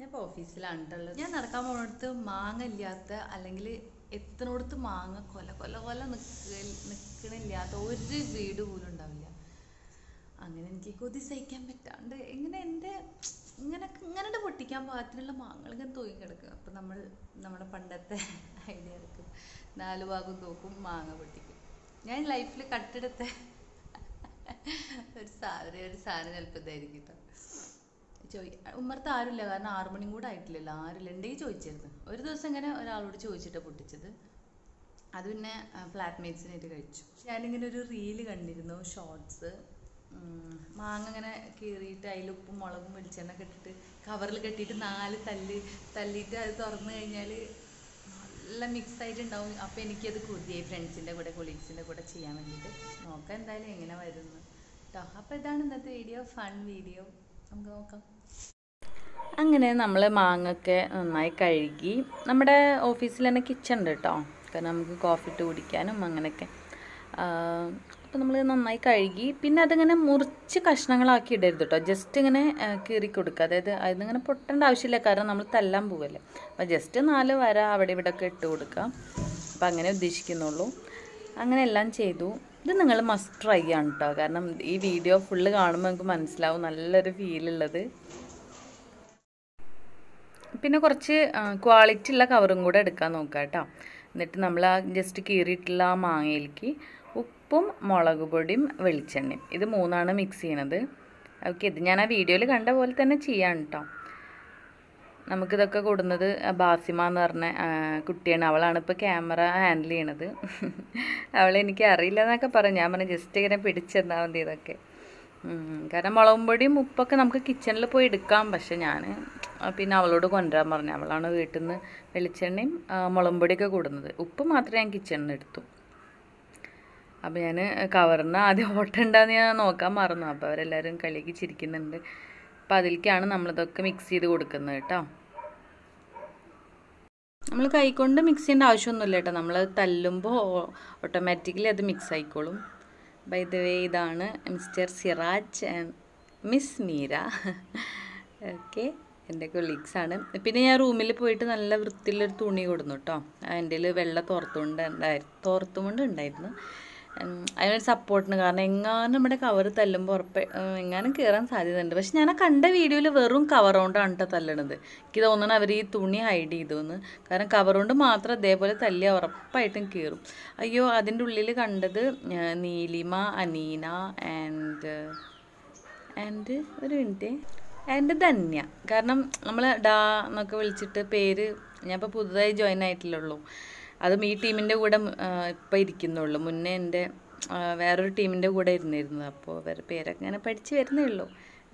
ഞാൻ ഓഫീസിലാണ് ഞാൻ നടക്കാൻ പോകുന്നിടത്ത് മാങ്ങ ഇല്ലാത്ത അല്ലെങ്കിൽ എത്തനോടത്ത് മാങ്ങ കൊല കൊല കൊല നിൽക്ക നിൽക്കണില്ലാത്ത ഒരു വീട് പോലും ഉണ്ടാവില്ല. അങ്ങനെ എനിക്ക് കൊതി സഹിക്കാൻ പറ്റാണ്ട് ഇങ്ങനെ എന്റെ ഇങ്ങനെ ഇങ്ങനെ പൊട്ടിക്കാൻ പാകത്തിനുള്ള മാങ്ങകൾ ഇങ്ങനെ തൂങ്ങി കിടക്കും. അപ്പം നമ്മൾ നമ്മുടെ പണ്ടത്തെ ഐഡിയ എടുക്കും. നാല് ഭാഗം നോക്കും മാങ്ങ പൊട്ടിക്കും. ഞാൻ ലൈഫിൽ കട്ടെടുത്ത ഒരു സാധനം ഒരു സാധനം ചിലപ്പോൾ ഇതായിരിക്കും കേട്ടോ ചോദി ഉമ്മർത്ത് ആരുമില്ല കാരണം ആറു മണിയും കൂടെ ആയിട്ടില്ലല്ലോ ആരുമില്ല ഉണ്ടെങ്കിൽ ചോദിച്ചിരുന്നു ഒരു ദിവസം ഇങ്ങനെ ഒരാളോട് ചോദിച്ചിട്ട് പൊട്ടിച്ചത്. അത് പിന്നെ ഫ്ലാറ്റ് മേറ്റ്സിനായിട്ട് കഴിച്ചു. ഞാനിങ്ങനെ ഒരു റീൽ കണ്ടിരുന്നു ഷോർട്സ് മാങ്ങ ഇങ്ങനെ കീറിയിട്ട് അതിൽ ഉപ്പും മുളകും വെളിച്ചെണ്ണ കെട്ടിട്ട് കവറിൽ കെട്ടിയിട്ട് നാല് തല്ല് തല്ലിയിട്ട് അത് തുറന്നു കഴിഞ്ഞാൽ നല്ല മിക്സ് ആയിട്ടുണ്ടാവും. അപ്പോൾ എനിക്കത് കൊതിയായി ഫ്രണ്ട്സിന്റെ കൂടെ കൊളീഗ്സിന്റെ കൂടെ ചെയ്യാൻ വേണ്ടിയിട്ട്. നോക്കാം എന്തായാലും എങ്ങനെ വരുന്നു. കേട്ടോ അപ്പോൾ ഇതാണ് ഇന്നത്തെ വീഡിയോ ഫൺ വീഡിയോ നമുക്ക് നോക്കാം. അങ്ങനെ നമ്മൾ മാങ്ങൊക്കെ നന്നായി കഴുകി നമ്മുടെ ഓഫീസിൽ തന്നെ കിച്ചൺ ഉണ്ട് കേട്ടോ കാരണം നമുക്ക് കോഫി ഇട്ട് കുടിക്കാനും അങ്ങനെയൊക്കെ. അപ്പോൾ നമ്മൾ നന്നായി കഴുകി പിന്നെ അതിങ്ങനെ മുറിച്ച് കഷ്ണങ്ങളാക്കി ഇടരുത് കേട്ടോ ജസ്റ്റ് ഇങ്ങനെ കീറി കൊടുക്കുക. അതായത് അതിങ്ങനെ പൊട്ടേണ്ട ആവശ്യമില്ല. കാരണം നമ്മൾ തല്ലാൻ പോവല്ലേ. അപ്പോൾ ജസ്റ്റ് നാല് വര അവിടെ ഇവിടെ ഒക്കെ ഇട്ട് കൊടുക്കുക. അപ്പോൾ അങ്ങനെ ഉദ്ദേശിക്കുന്നുള്ളൂ. അങ്ങനെ എല്ലാം ചെയ്തു. ഇത് നിങ്ങൾ മസ്റ്റ് ട്രൈ ആണ് കേട്ടോ കാരണം ഈ വീഡിയോ ഫുള്ള് കാണുമ്പോൾ നിങ്ങൾക്ക് മനസ്സിലാവും. നല്ലൊരു ഫീലുള്ളത് പിന്നെ കുറച്ച് ക്വാളിറ്റി ഉള്ള കവറും കൂടെ എടുക്കാൻ നോക്കുക കേട്ടോ എന്നിട്ട് നമ്മൾ ആ ജസ്റ്റ് കീറിയിട്ടുള്ള ആ മാങ്ങയിലേക്ക് ഉപ്പും മുളക് പൊടിയും വെളിച്ചെണ്ണയും. ഇത് മൂന്നാണ് മിക്സ് ചെയ്യണത്. ഓക്കെ ഇത് ഞാൻ ആ വീഡിയോയിൽ കണ്ട പോലെ തന്നെ ചെയ്യാൻ കേട്ടോ നമുക്കിതൊക്കെ കൂടുന്നത് ബാസിമ എന്ന് പറഞ്ഞ കുട്ടിയാണ്. അവളാണ് ഇപ്പോൾ ക്യാമറ ഹാൻഡിൽ ചെയ്യണത്. അവളെനിക്ക് അറിയില്ല എന്നൊക്കെ പറഞ്ഞു ഞാൻ പറഞ്ഞു ജസ്റ്റ് ഇങ്ങനെ പിടിച്ചെന്നാൽ മതി ഇതൊക്കെ. കാരണം മുളകും പൊടിയും ഉപ്പൊക്കെ നമുക്ക് കിച്ചണിൽ പോയി എടുക്കാം. പക്ഷെ ഞാൻ പിന്നെ അവളോട് കൊണ്ടുവരാൻ പറഞ്ഞു. അവളാണ് വീട്ടിൽ നിന്ന് വെളിച്ചെണ്ണയും മുളമ്പൊടിയൊക്കെ കൂടുന്നത്. ഉപ്പ് മാത്രമേ ഞാൻ കിച്ചണിൽ എടുത്തു. അപ്പോൾ ഞാൻ കവറിന് ആദ്യം ഓട്ടുണ്ടാന്ന് ഞാൻ നോക്കാൻ മറന്നു. അപ്പോൾ അവരെല്ലാവരും കളിക്ക് ചിരിക്കുന്നുണ്ട്. അപ്പോൾ അതിലേക്കാണ് നമ്മളിതൊക്കെ മിക്സ് ചെയ്ത് കൊടുക്കുന്നത് കേട്ടോ. നമ്മൾ കൈകൊണ്ട് മിക്സ് ചെയ്യേണ്ട ആവശ്യമൊന്നുമില്ല കേട്ടോ. നമ്മൾ തല്ലുമ്പോൾ ഓട്ടോമാറ്റിക്കലി അത് മിക്സ് ആയിക്കോളും. ബൈ ദ വേ ഇതാണ് mister Siraj and miss Meera okay എന്റെ കൊളീഗ്സാണ് പിന്നെ ഞാൻ റൂമിൽ പോയിട്ട് നല്ല വൃത്തിയിലൊരു തുണി കൊടുന്നു കേട്ടോ എന്റെ വെള്ളം തോർത്തുകൊണ്ട് ഉണ്ടായിരുന്നു തോർത്തുകൊണ്ട് ഉണ്ടായിരുന്നു. അതിനൊരു സപ്പോർട്ടിന് കാരണം എങ്ങാനും നമ്മുടെ കവർ തല്ലുമ്പോൾ ഉറപ്പ് എങ്ങാനും കയറാൻ സാധ്യതയുണ്ട്. പക്ഷെ ഞാൻ കണ്ട വീഡിയോയിൽ വെറും കവർ കൊണ്ടാണ് കേട്ടോ തല്ലണത്. എനിക്ക് തോന്നണം അവർ ഈ തുണി ഹൈഡ് ചെയ്തു എന്ന് കാരണം കവർ കൊണ്ട് മാത്രം അതേപോലെ തല്ലിയ ഉറപ്പായിട്ടും കയറും അയ്യോ അതിന്റെ ഉള്ളിൽ കണ്ടത് നീലിമ അനീന ആൻഡ് ആൻഡ് ഒരു മിനിറ്റ് ആൻഡ് ധന്യ. കാരണം നമ്മൾ ഡാ എന്നൊക്കെ വിളിച്ചിട്ട് പേര് ഞാൻ ഇപ്പോൾ പുതുതായി ജോയിൻ ആയിട്ടില്ലുള്ളൂ അതും ഈ ടീമിന്റെ കൂടെ ഇപ്പം ഇരിക്കുന്നുള്ളൂ. മുന്നേ എന്റെ വേറൊരു ടീമിന്റെ കൂടെ ഇരുന്നിരുന്നു അപ്പോൾ അവരുടെ പേരൊക്കെ ഇങ്ങനെ പഠിച്ച് വരുന്നേ ഉള്ളൂ.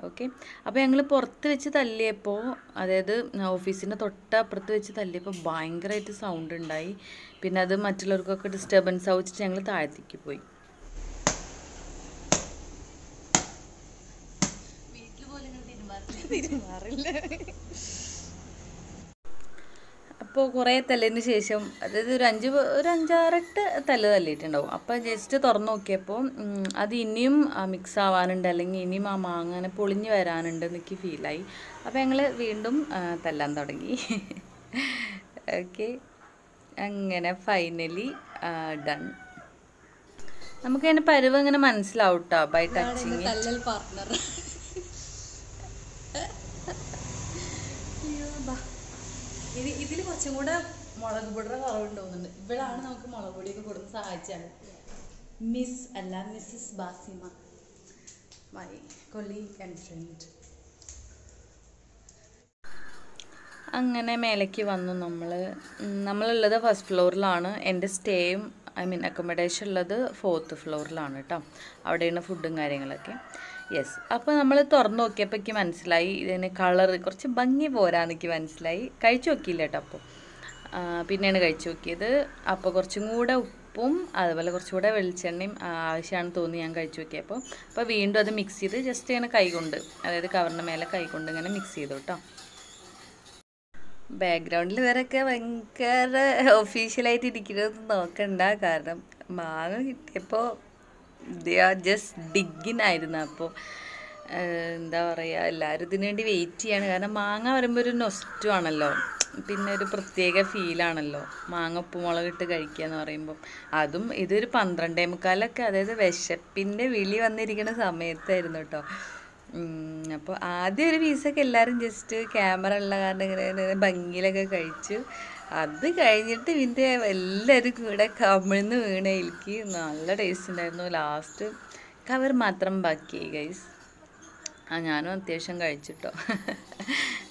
ഓക്കെ? അപ്പോൾ ഞങ്ങൾ പുറത്ത് വെച്ച് തല്ലിയപ്പോൾ അതായത് ഓഫീസിന്റെ തൊട്ടപ്പുറത്ത് വെച്ച് തല്ലിയപ്പോൾ ഭയങ്കരമായിട്ട് സൗണ്ട് ഉണ്ടായി. പിന്നെ അത് മറ്റുള്ളവർക്കൊക്കെ ഡിസ്റ്റർബൻസ് ആവിച്ചിട്ട് ഞങ്ങൾ താഴത്തേക്ക് പോയി. അപ്പോൾ കുറേ തല്ലിന് ശേഷം അതായത് ഒരു അഞ്ച് ഒരു അഞ്ചാറെട്ട് തല്ല് തല്ലിയിട്ടുണ്ടാവും. അപ്പോൾ ജസ്റ്റ് തുറന്നു നോക്കിയപ്പോൾ അത് ഇനിയും മിക്സ് ആവാനുണ്ട് അല്ലെങ്കിൽ ഇനിയും ആ മാങ്ങ അങ്ങനെ പൊളിഞ്ഞ് വരാനുണ്ട് എനിക്ക് ഫീലായി അപ്പോൾ ഞങ്ങൾ വീണ്ടും തല്ലാൻ തുടങ്ങി. ഓക്കെ അങ്ങനെ ഫൈനലി ഡൺ നമുക്ക് അതിന്റെ പരുവ് ഇങ്ങനെ മനസ്സിലാവും കേട്ടോ ബൈ ടച്ചിങ് പാർട്ട്ണർ ഇത്. ഇതിൽ കുറച്ചും കൂടെ മുളക് പൊടിയുടെ കുറവ് ഉണ്ടാവുന്നുണ്ട് ഇവിടാണ് നമുക്ക് മുളക് പൊടിയൊക്കെ കൊടുത്ത് സഹായിച്ചാണ് മിസ് അല്ല Mrs Basima my colleague and friend അങ്ങനെ മേലേക്ക് വന്നു നമ്മൾ നമ്മളുള്ളത് ഫസ്റ്റ് ഫ്ലോറിലാണ് എന്റെ സ്റ്റേയും ഐ മീൻ അക്കോമഡേഷൻ ഉള്ളത് ഫോർത്ത് ഫ്ലോറിലാണ് കേട്ടോ അവിടെയാണ് ഫുഡും കാര്യങ്ങളൊക്കെ. യെസ് അപ്പോൾ നമ്മൾ തുറന്നു നോക്കിയപ്പോൾ എനിക്ക് മനസ്സിലായി ഇതിന് കളർ കുറച്ച് ഭംഗി പോരാന്ന് എനിക്ക് മനസ്സിലായി. കഴിച്ചു നോക്കിയില്ല കേട്ടോ അപ്പോൾ പിന്നെയാണ് കഴിച്ചു നോക്കിയത്. അപ്പോൾ കുറച്ചും കൂടെ ഉപ്പും അതുപോലെ കുറച്ചുകൂടെ വെളിച്ചെണ്ണയും ആവശ്യമാണ് തോന്നി ഞാൻ കഴിച്ചു നോക്കിയപ്പോൾ അപ്പോൾ വീണ്ടും അത് മിക്സ് ചെയ്ത് ജസ്റ്റ് ഇങ്ങനെ കൈകൊണ്ട് അതായത് കവറിന്റെ മേലെ കൈകൊണ്ട് ഇങ്ങനെ മിക്സ് ചെയ്തു കേട്ടോ. ബാക്ക്ഗ്രൗണ്ടിൽ ഇവരൊക്കെ ഭയങ്കര ഒഫീഷ്യലായിട്ട് ഇരിക്കുന്നത് നോക്കണ്ട. കാരണം മാങ്ങ കിട്ടിയപ്പോൾ ദേ ആർ ജസ്റ്റ് ഡിഗിനായിരുന്നു അപ്പോൾ ഏഹ് എന്താ പറയുക എല്ലാവരും ഇതിനു വേണ്ടി വെയിറ്റ് ചെയ്യാണ്. കാരണം മാങ്ങ വരുമ്പോൾ ഒരു നൊസ്റ്റു ആണല്ലോ. പിന്നെ ഒരു പ്രത്യേക ഫീലാണല്ലോ മാങ്ങ ഉപ്പുമുളക് ഇട്ട് കഴിക്കുക എന്ന് പറയുമ്പോൾ അതും ഇതൊരു പന്ത്രണ്ടേ മുക്കാലൊക്കെ അതായത് വിശപ്പിന്റെ വിളി വന്നിരിക്കുന്ന സമയത്തായിരുന്നു കേട്ടോ. അപ്പോൾ ആദ്യം ഒരു പീസൊക്കെ എല്ലാവരും ജസ്റ്റ് ക്യാമറ ഉള്ള കാരണം ഇങ്ങനെ ഭംഗിയിലൊക്കെ കഴിച്ചു. അത് കഴിഞ്ഞിട്ട് പിന്നെ എല്ലാവരും കൂടെ കമിഴ്ന്ന് വീണ എനിക്ക് നല്ല ടേസ്റ്റ് ഉണ്ടായിരുന്നു ലാസ്റ്റ് കവർ മാത്രം ബാക്കി ഗൈസ് ആ ഞാനും അത്യാവശ്യം കഴിച്ചിട്ടോ.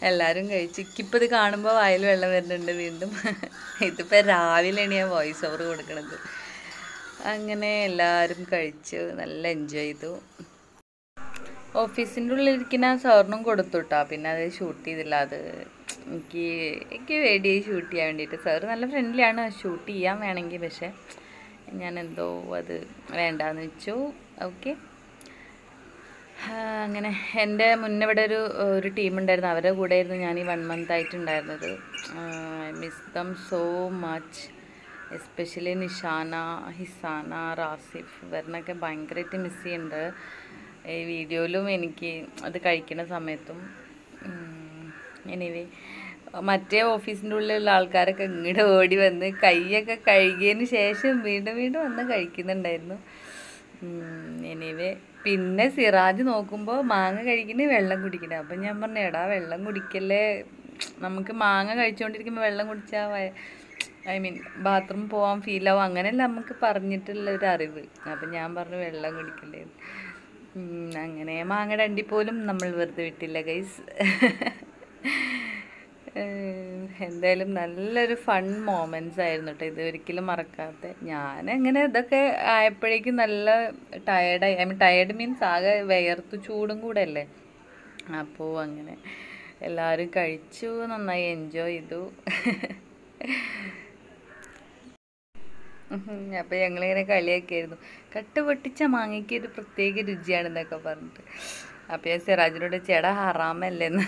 എല്ലാവരും കഴിച്ചു. ഇക്കിപ്പോൾ ഇത് കാണുമ്പോൾ വായിൽ വെള്ളം വരുന്നുണ്ട് വീണ്ടും. ഇതിപ്പോൾ രാവിലെയാണ് ഞാൻ വോയിസ് ഓവർ കൊടുക്കുന്നത് അങ്ങനെ എല്ലാവരും കഴിച്ച് നല്ല എൻജോയ് ചെയ്തു. ഓഫീസിന്റെ ഉള്ളിലിരിക്കുന്ന സാറിനും കൊടുത്തു കേട്ടോ പിന്നെ അത് ഷൂട്ട് ചെയ്തില്ല. അത് എനിക്ക് എനിക്ക് വേണ്ടി ഷൂട്ട് ചെയ്യാൻ വേണ്ടിയിട്ട്. സാറ് നല്ല ഫ്രണ്ട്ലിയാണ് ഷൂട്ട് ചെയ്യാൻ വേണമെങ്കിൽ പക്ഷേ ഞാൻ എന്തോ അത് വേണ്ടാന്ന് വെച്ചു. ഓക്കെ അങ്ങനെ എന്റെ മുന്നേ ഇവിടെ ഒരു ഒരു ടീമുണ്ടായിരുന്നു അവരുടെ കൂടെ ആയിരുന്നു ഞാൻ ഈ one month ആയിട്ടുണ്ടായിരുന്നത്. I miss them so much especially Nishana Hisana Rasif ഇവരിനൊക്കെ ഭയങ്കരമായിട്ട് മിസ് ചെയ്യുന്നുണ്ട്. ഈ വീഡിയോയിലും എനിക്ക് അത് കഴിക്കുന്ന സമയത്തും എനിവേ മറ്റേ ഓഫീസിന്റെ ഉള്ളിലുള്ള ആൾക്കാരൊക്കെ ഇങ്ങോട്ട് ഓടി വന്ന് കൈയൊക്കെ കഴുകിയതിന് ശേഷം വീണ്ടും വീണ്ടും വന്ന് കഴിക്കുന്നുണ്ടായിരുന്നു. എനിവേ പിന്നെ സിറാജ് നോക്കുമ്പോൾ മാങ്ങ കഴിക്കുന്നത് വെള്ളം കുടിക്കണേ അപ്പം ഞാൻ പറഞ്ഞു എടാ വെള്ളം കുടിക്കല്ലേ? നമുക്ക് മാങ്ങ കഴിച്ചുകൊണ്ടിരിക്കുമ്പോൾ വെള്ളം കുടിച്ചാൽ ഐ മീൻ ബാത്റൂം പോകാൻ ഫീലാവും അങ്ങനെയല്ല നമുക്ക് പറഞ്ഞിട്ടുള്ള ഒരു അറിവ്. അപ്പം ഞാൻ പറഞ്ഞു വെള്ളം കുടിക്കല്ലേ? അങ്ങനെ മാങ്ങ ഡണ്ടി പോലും നമ്മൾ വെറുതെ വിട്ടില്ല ഗൈസ് എന്തായാലും നല്ലൊരു ഫൺ മോമെന്റ്സ് ആയിരുന്നു കേട്ടോ ഇത് ഒരിക്കലും മറക്കാത്ത. ഞാൻ അങ്ങനെ ഇതൊക്കെ ആയപ്പോഴേക്കും നല്ല ടയേർഡായി ഐ മീൻ ടയേർഡ് മീൻസ് ആകെ വിയർത്ത് ചൂടും കൂടെ അല്ലേ അപ്പോൾ അങ്ങനെ എല്ലാവരും കഴിച്ചു നന്നായി എൻജോയ് ചെയ്തു. അപ്പോൾ ഞങ്ങളിങ്ങനെ കളിയാക്കിയായിരുന്നു. കട്ട് പൊട്ടിച്ച മാങ്ങയ്ക്ക് ഒരു പ്രത്യേക രുചിയാണെന്നൊക്കെ പറഞ്ഞിട്ട്. അപ്പോൾ ഞാൻ സിറാജിനോട് ചേടാ ഹറാമല്ലേന്ന്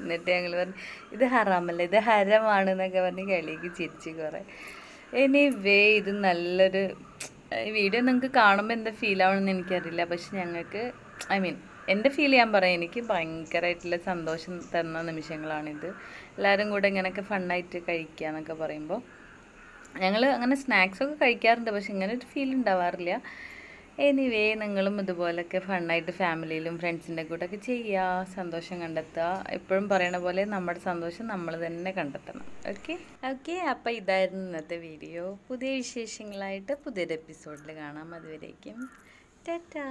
എന്നിട്ട് ഞങ്ങൾ പറഞ്ഞു ഇത് ഹറാമല്ല ഇത് ഹരമാണ് എന്നൊക്കെ പറഞ്ഞ് കളിക്ക് ചിരിച്ച് കുറേ. ഇനി വേ ഇത് നല്ലൊരു വീഡിയോ നിങ്ങൾക്ക് കാണുമ്പോൾ എന്താ ഫീൽ ആവണമെന്ന് എനിക്കറിയില്ല. പക്ഷെ ഞങ്ങൾക്ക് ഐ മീൻ എന്റെ ഫീൽ ചെയ്യാൻ പറയാം എനിക്ക് ഭയങ്കരമായിട്ടുള്ള സന്തോഷം തന്ന നിമിഷങ്ങളാണിത്. എല്ലാവരും കൂടെ ഇങ്ങനെയൊക്കെ ഫണ്ണായിട്ട് കഴിക്കുക എന്നൊക്കെ പറയുമ്പോൾ ഞങ്ങൾ അങ്ങനെ സ്നാക്സൊക്കെ കഴിക്കാറുണ്ട്. പക്ഷെ ഇങ്ങനെ ഒരു ഫീൽ ഉണ്ടാവാറില്ല. എനിവേ നിങ്ങളും ഇതുപോലൊക്കെ ഫണ്ണായിട്ട് ഫാമിലിയിലും ഫ്രണ്ട്സിന്റെ ഒക്കെ ചെയ്യുക സന്തോഷം കണ്ടെത്തുക. എപ്പോഴും പറയണ പോലെ നമ്മുടെ സന്തോഷം നമ്മൾ തന്നെ കണ്ടെത്തണം. ഓക്കെ ഓക്കെ അപ്പോൾ ഇതായിരുന്നു ഇന്നത്തെ വീഡിയോ പുതിയ വിശേഷങ്ങളായിട്ട് പുതിയൊരു എപ്പിസോഡിൽ കാണാം. അതുവരേക്കും ടാറ്റാ.